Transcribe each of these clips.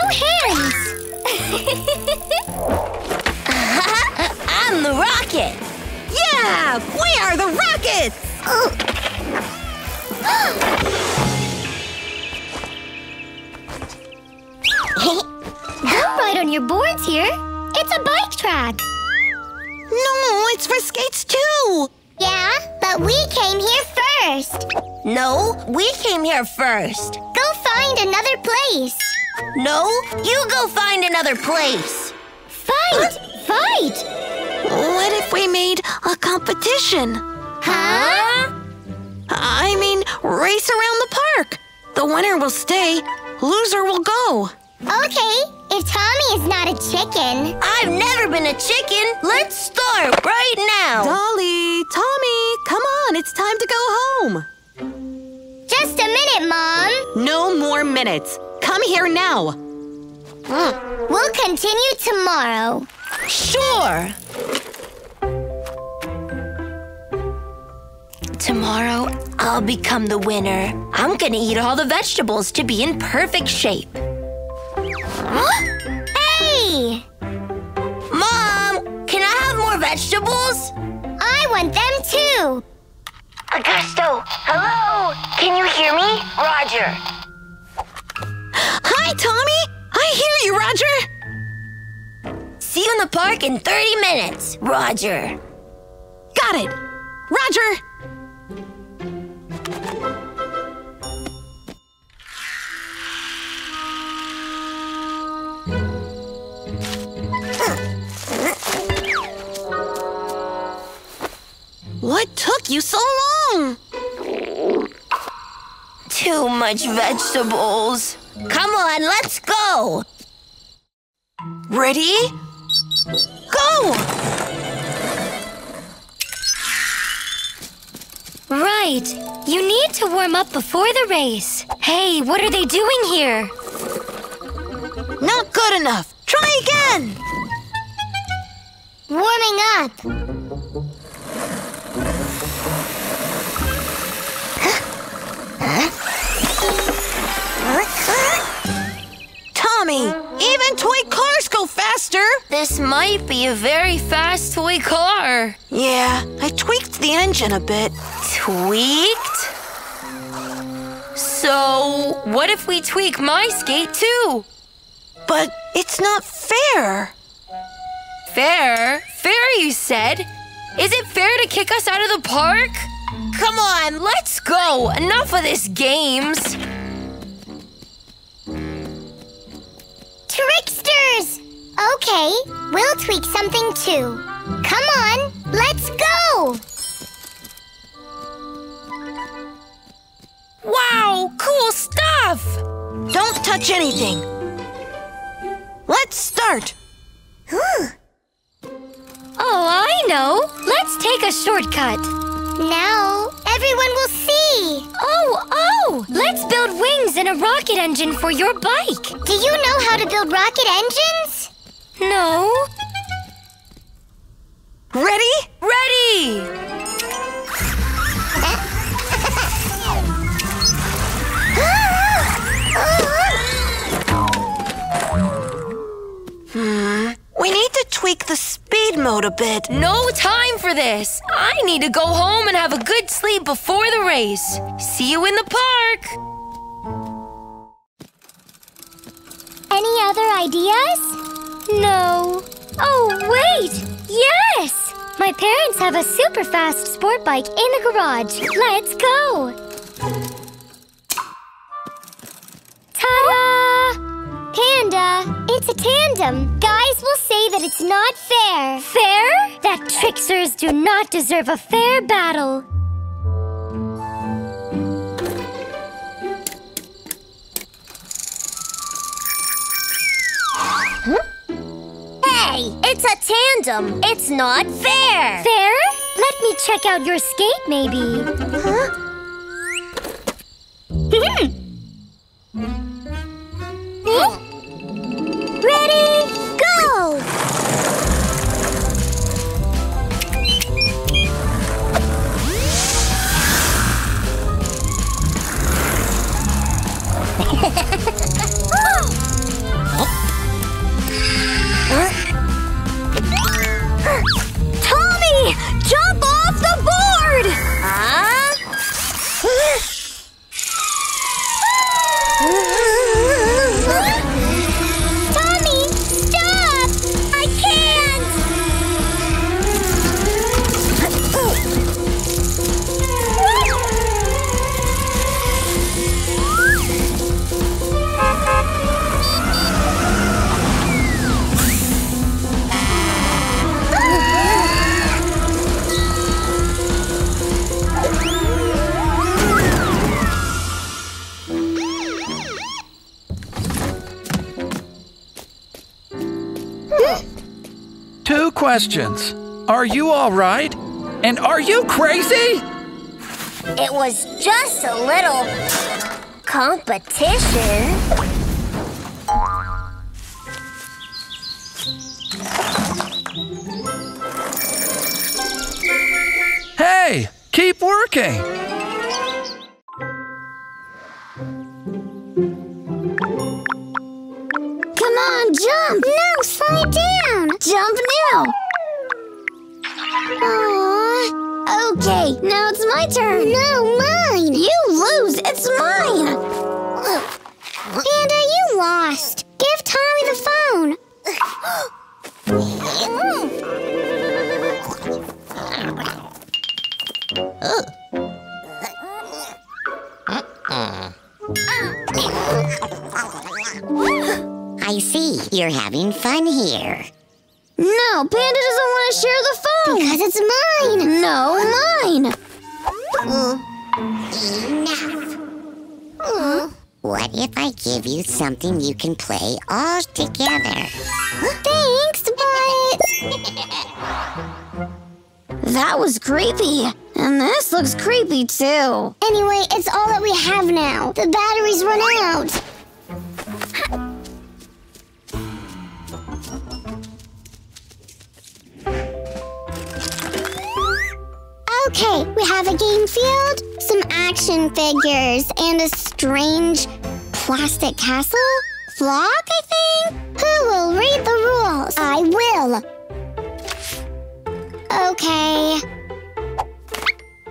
no hands! I'm the rocket! Yeah! We are the Rockets! Don't ride on your boards here. It's a bike track. No, it's for skates too! Yeah, but we came here first. No, we came here first. Go find another place. No, you go find another place. Fight! Fight! What if we made a competition? Huh? I mean, race around the park. The winner will stay, loser will go. Okay, if Tommy is not a chicken. I've never been a chicken. Let's start right now. Dolly, Tommy, come on, it's time to go home. Just a minute, Mom. No more minutes. Come here now. We'll continue tomorrow. Sure. Tomorrow, I'll become the winner. I'm gonna eat all the vegetables to be in perfect shape. Hey! Mom, can I have more vegetables? I want them too. Augusto, hello? Can you hear me? Roger. Hi, Tommy. I hear you, Roger. See you in the park in 30 minutes. Roger. Got it. Roger. What took you so long? Too much vegetables. Come on, let's go. Ready? Go! Right. You need to warm up before the race. Hey, what are they doing here? Not good enough. Try again. Warming up. Tommy, faster. This might be a very fast toy car. Yeah, I tweaked the engine a bit. Tweaked? So, what if we tweak my skate too? But it's not fair. Fair? Fair, you said? Is it fair to kick us out of the park? Come on, let's go. Enough of this games. Tricksters! Okay, we'll tweak something too. Come on, let's go! Wow, cool stuff! Don't touch anything. Let's start. Oh, I know. Let's take a shortcut. Now, everyone will see. Oh, oh! Let's build wings and a rocket engine for your bike. Do you know how to build rocket engines? No. Ready? Ready! We need to tweak the speed mode a bit. No time for this. I need to go home and have a good sleep before the race. See you in the park. Any other ideas? No. Oh, wait! Yes! My parents have a super fast sport bike in the garage. Let's go! Ta-da! Panda, it's a tandem. Guys will say that it's not fair. Fair? That tricksters do not deserve a fair battle. It's a tandem. It's not fair. Fair? Let me check out your skate, maybe. Huh? questions. Are you all right? And are you crazy? It was just a little competition. Hey, keep working. Come on, jump! No, slide down! Jump now! Aww. Okay, now it's my turn. No, mine! You lose! It's mine! Panda, you lost! Give Tommy the phone! I see. You're having fun here. No, Panda doesn't want to share the phone! Because it's mine! No, mine! Enough. What if I give you something you can play all together? Thanks, but. that was creepy. And this looks creepy too. Anyway, it's all that we have now. The batteries run out. Okay, we have a game field, some action figures, and a strange plastic castle? Flock, I think? Who will read the rules? I will. Okay.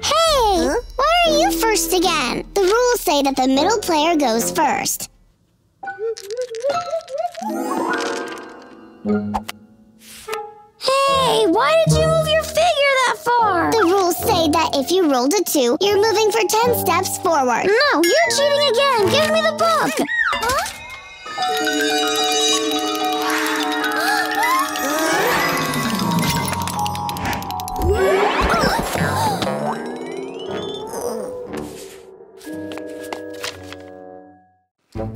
Hey, why are you first again? The rules say that the middle player goes first. If you rolled a two, you're moving for 10 steps forward. No, you're cheating again. Give me the book.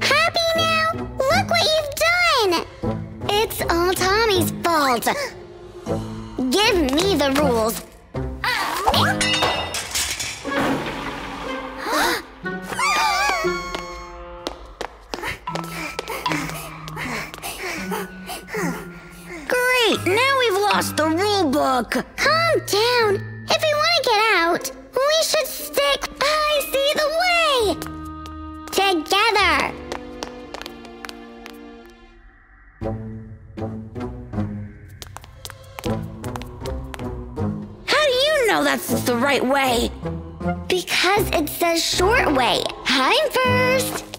Happy now? Look what you've done! It's all Tommy's fault. Give me the rules. Rule book. Calm down. If we want to get out, we should stick. I see the way. Together. How do you know that's the right way? Because it says short way. I'm first.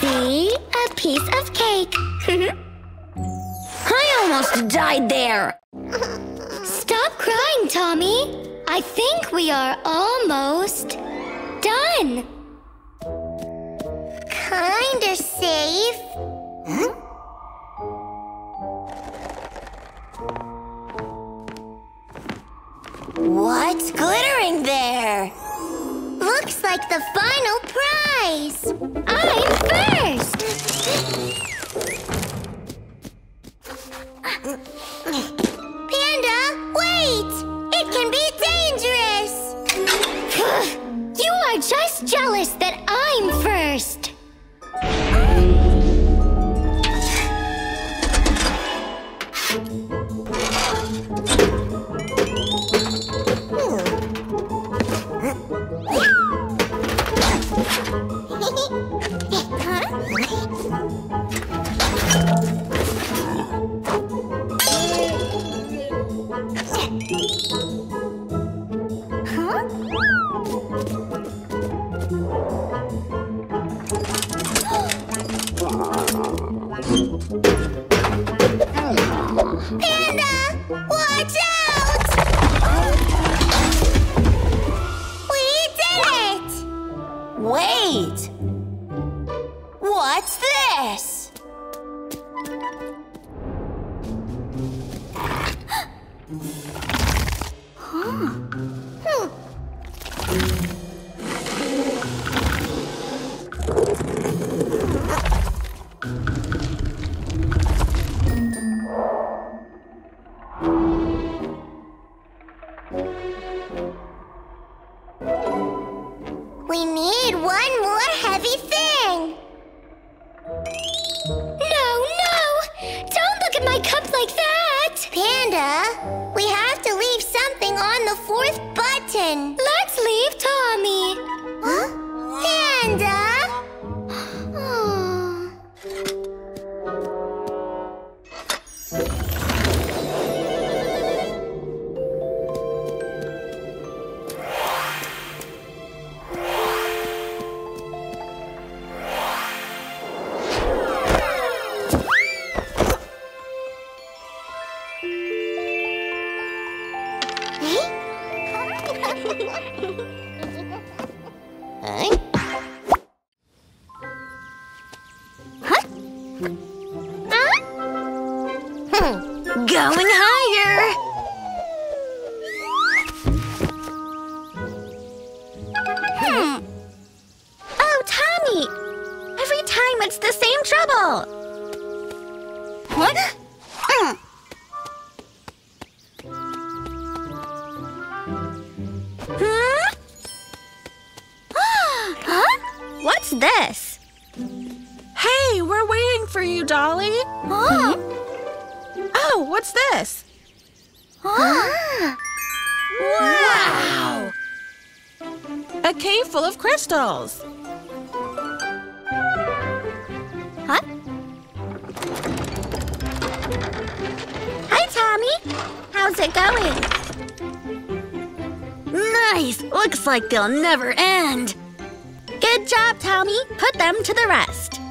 See? A piece of cake. I almost died there. Stop crying, Tommy. I think we are almost done. Kinda safe. Hmm? What's glittering there? Looks like the final prize! I'm first! Panda, wait! It can be dangerous! you are just jealous that I'm first! What's this? We fourth button. This? Hey, we're waiting for you, Dolly. Huh? Oh, what's this? Wow! A cave full of crystals. Huh? Hi, Tommy. How's it going? Nice. Looks like they'll never end. Good job, Tommy. Put them to the rest.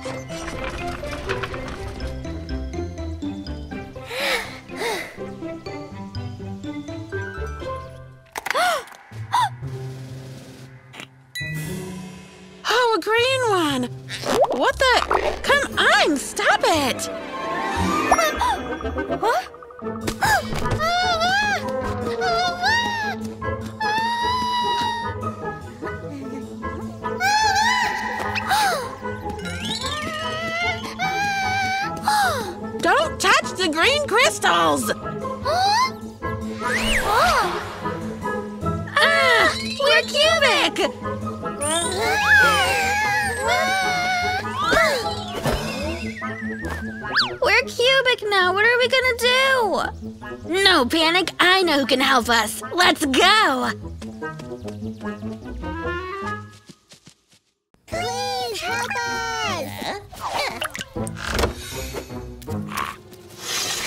Oh, a green one. What the? Come on, stop it. crystals. Ah, we're cubic. We're cubic now. What are we gonna do? No panic. I know who can help us. Let's go.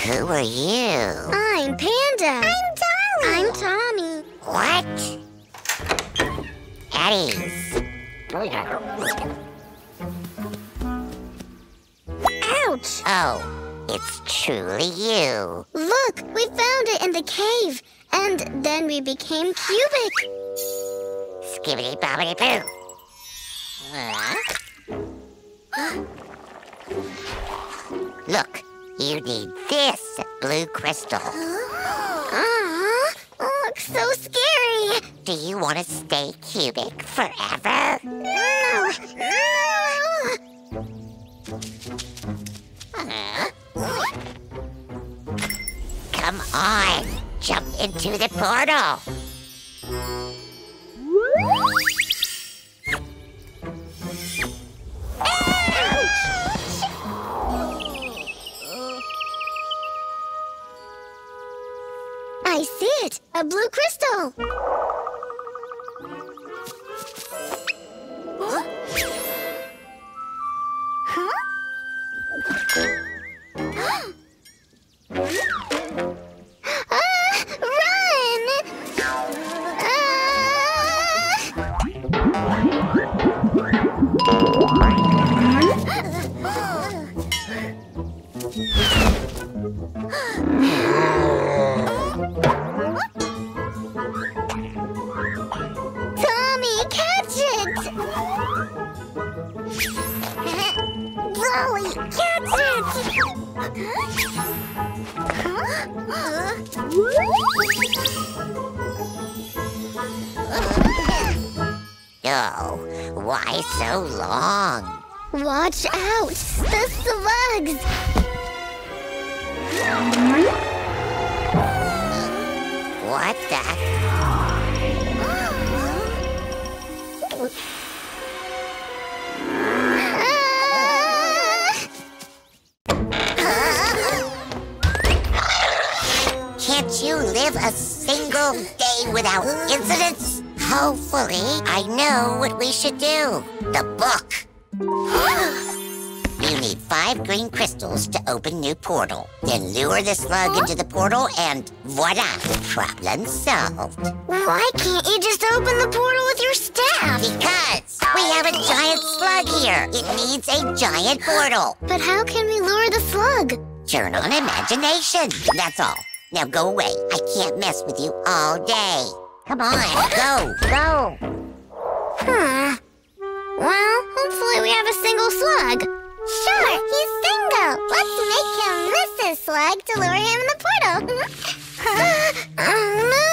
Who are you? I'm Panda. I'm Tommy. I'm Tommy. What? Eddies. Ouch! Oh, it's truly you. Look, we found it in the cave, and then we became cubic. Skibbity bobbity boo. Huh? Look, you need this blue crystal. Aw, looks so scary. Do you want to stay cubic forever? No, no. Come on, jump into the portal. A blue crystal. Oh, why so long? Watch out! The slugs! What the? Live a single day without incidents? Hopefully, I know what we should do. The book. You need five green crystals to open new portal. Then lure the slug into the portal and voila, problem solved. Why can't you just open the portal with your staff? Because we have a giant slug here. It needs a giant portal. But how can we lure the slug? Turn on imagination. That's all. Now go away. I can't mess with you all day. Come on, go, go. Huh. Well, hopefully we have a single slug. Sure, he's single. Let's make him Mrs. slug to lure him in the portal. oh no!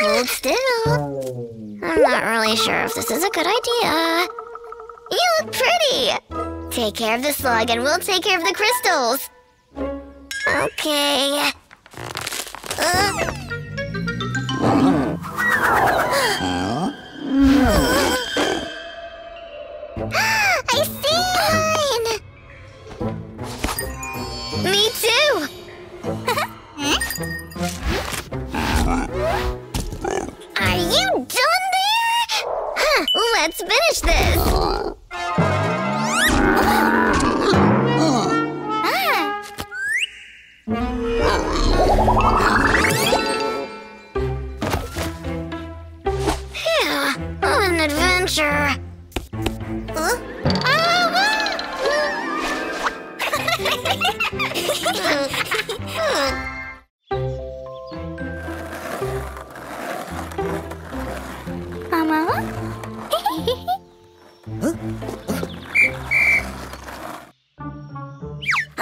Hold still. I'm not really sure if this is a good idea. You look pretty. Take care of the slug and we'll take care of the crystals. Okay. Uh,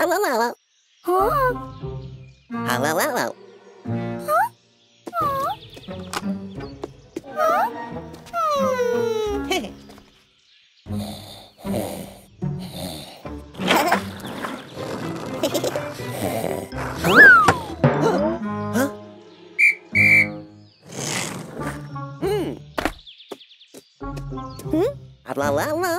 Hello, hello. Oh. Hello, hello. Hello, hello. Hmm? Mama?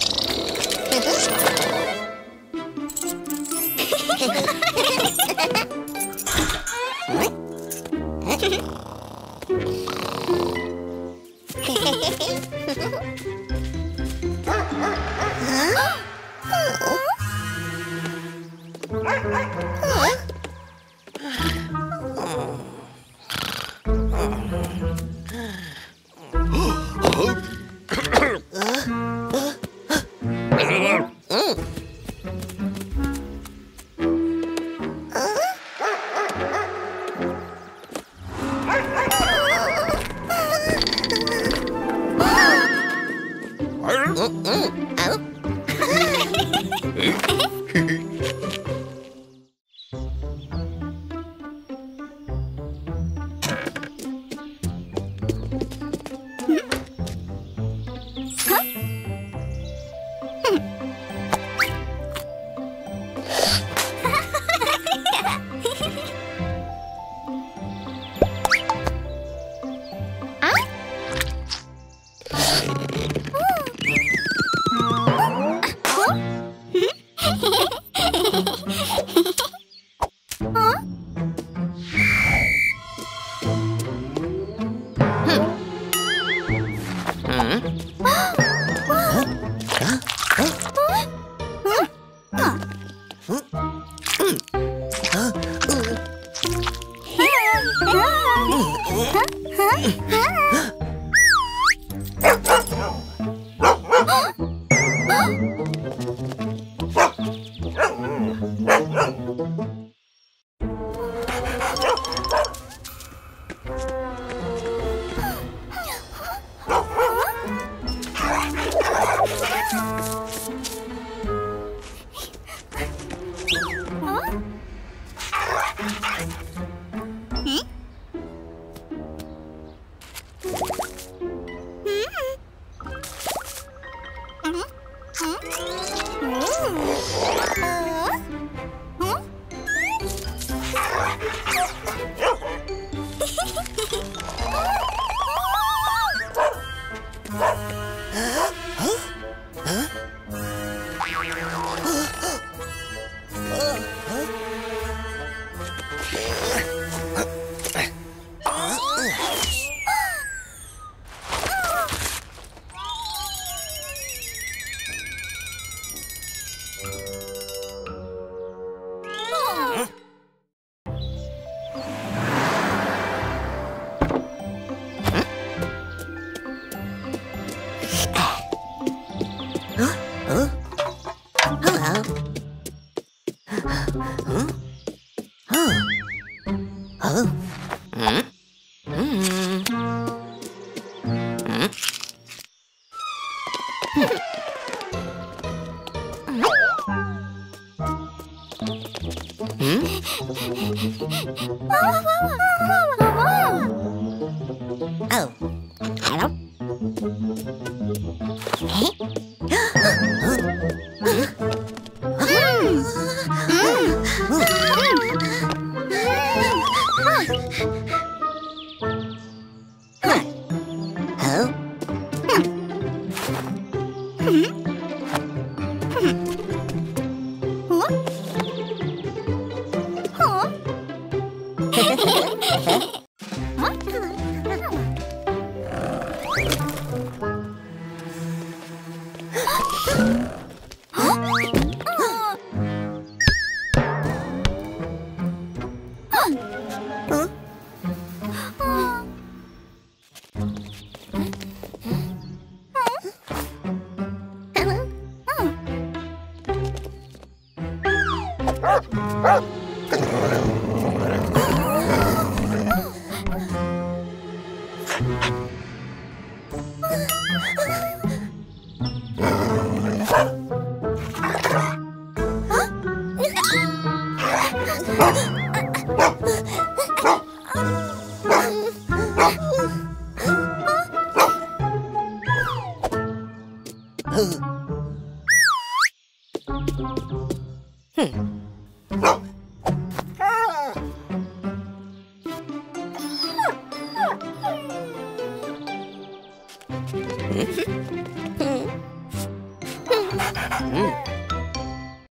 Yo. Uh, uh. Oh. Hello?